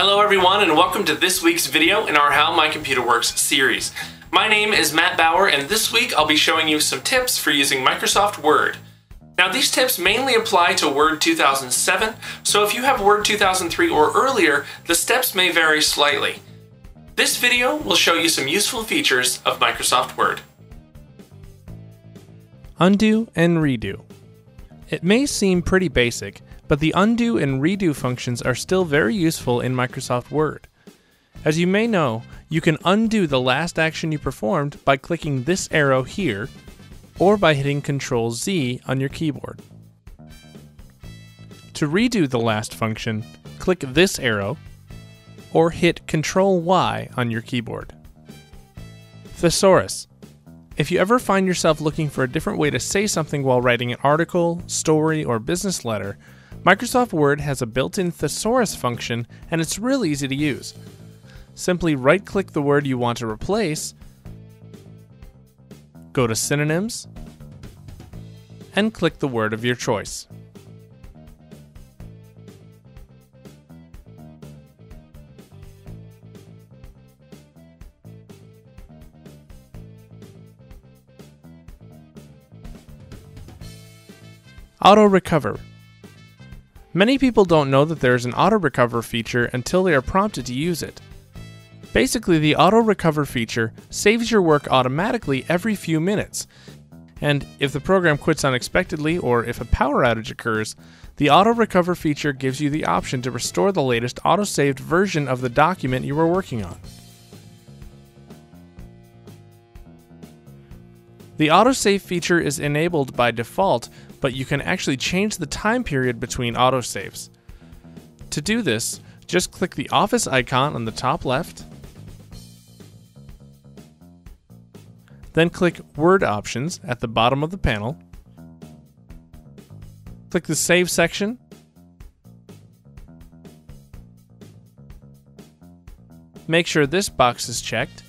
Hello everyone and welcome to this week's video in our How My Computer Works series. My name is Matt Bauer and this week I'll be showing you some tips for using Microsoft Word. Now these tips mainly apply to Word 2007, so if you have Word 2003 or earlier, the steps may vary slightly. This video will show you some useful features of Microsoft Word. Undo and redo. It may seem pretty basic, but the undo and redo functions are still very useful in Microsoft Word. As you may know, you can undo the last action you performed by clicking this arrow here, or by hitting Ctrl Z on your keyboard. To redo the last function, click this arrow, or hit Ctrl Y on your keyboard. Thesaurus. If you ever find yourself looking for a different way to say something while writing an article, story, or business letter, Microsoft Word has a built-in thesaurus function and it's really easy to use. Simply right-click the word you want to replace, go to Synonyms, and click the word of your choice. Auto Recover Many people don't know that there is an auto recover feature until they are prompted to use it. Basically, the auto recover feature saves your work automatically every few minutes. And if the program quits unexpectedly or if a power outage occurs, the auto recover feature gives you the option to restore the latest auto-saved version of the document you were working on. The autosave feature is enabled by default but you can actually change the time period between autosaves. To do this, just click the Office icon on the top left, then click Word Options at the bottom of the panel, click the Save section, make sure this box is checked,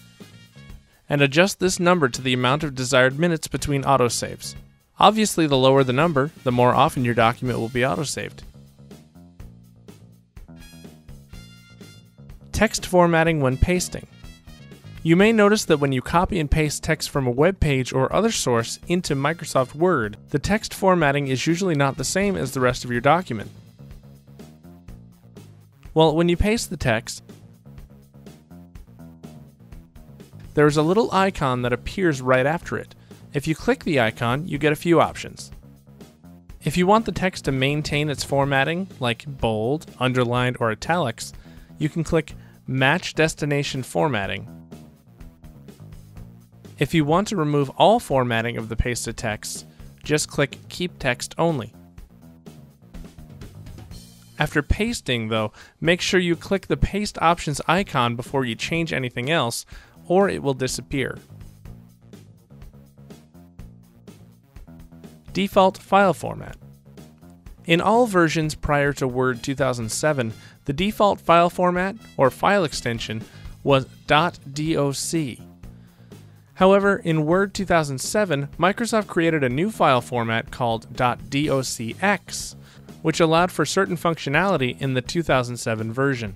and adjust this number to the amount of desired minutes between autosaves. Obviously, the lower the number, the more often your document will be autosaved. Text formatting when pasting. You may notice that when you copy and paste text from a web page or other source into Microsoft Word, the text formatting is usually not the same as the rest of your document. Well, when you paste the text, there is a little icon that appears right after it. If you click the icon, you get a few options. If you want the text to maintain its formatting, like bold, underlined, or italics, you can click Match Destination Formatting. If you want to remove all formatting of the pasted text, just click Keep Text Only. After pasting, though, make sure you click the Paste Options icon before you change anything else, or it will disappear. Default file format. In all versions prior to Word 2007, the default file format, or file extension, was .doc. However, in Word 2007, Microsoft created a new file format called .docx, which allowed for certain functionality in the 2007 version.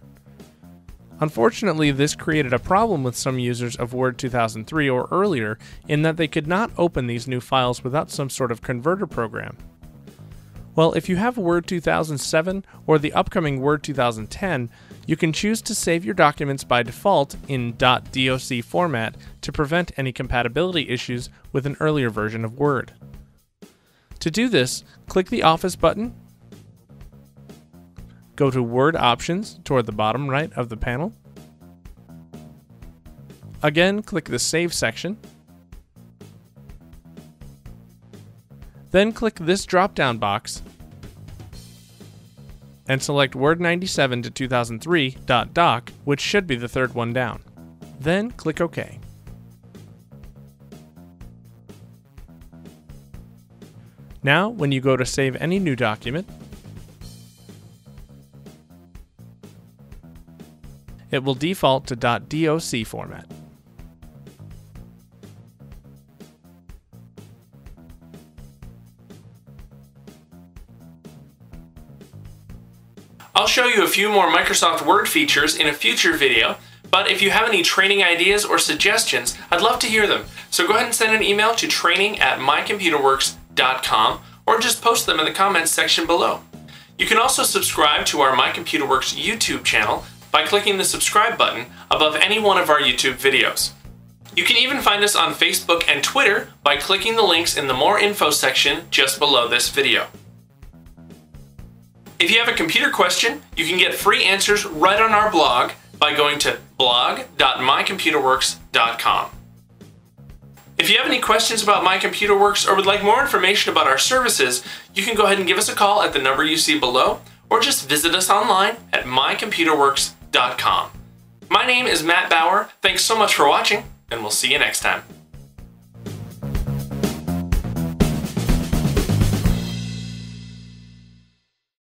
Unfortunately, this created a problem with some users of Word 2003 or earlier in that they could not open these new files without some sort of converter program. Well, if you have Word 2007 or the upcoming Word 2010, you can choose to save your documents by default in .doc format to prevent any compatibility issues with an earlier version of Word. To do this, click the Office button Go to Word Options toward the bottom right of the panel. Again, click the Save section. Then click this drop-down box and select Word 97 to 2003.doc, which should be the third one down. Then click OK. Now, when you go to save any new document, it will default to .doc format. I'll show you a few more Microsoft Word features in a future video, but if you have any training ideas or suggestions, I'd love to hear them. So go ahead and send an email to training at mycomputerworks.com or just post them in the comments section below. You can also subscribe to our My Computer Works YouTube channel by clicking the subscribe button above any one of our YouTube videos. You can even find us on Facebook and Twitter by clicking the links in the More Info section just below this video. If you have a computer question, you can get free answers right on our blog by going to blog.mycomputerworks.com. If you have any questions about My Computer Works or would like more information about our services, you can go ahead and give us a call at the number you see below or just visit us online at mycomputerworks.com. My name is Matt Bauer. Thanks so much for watching, and we'll see you next time.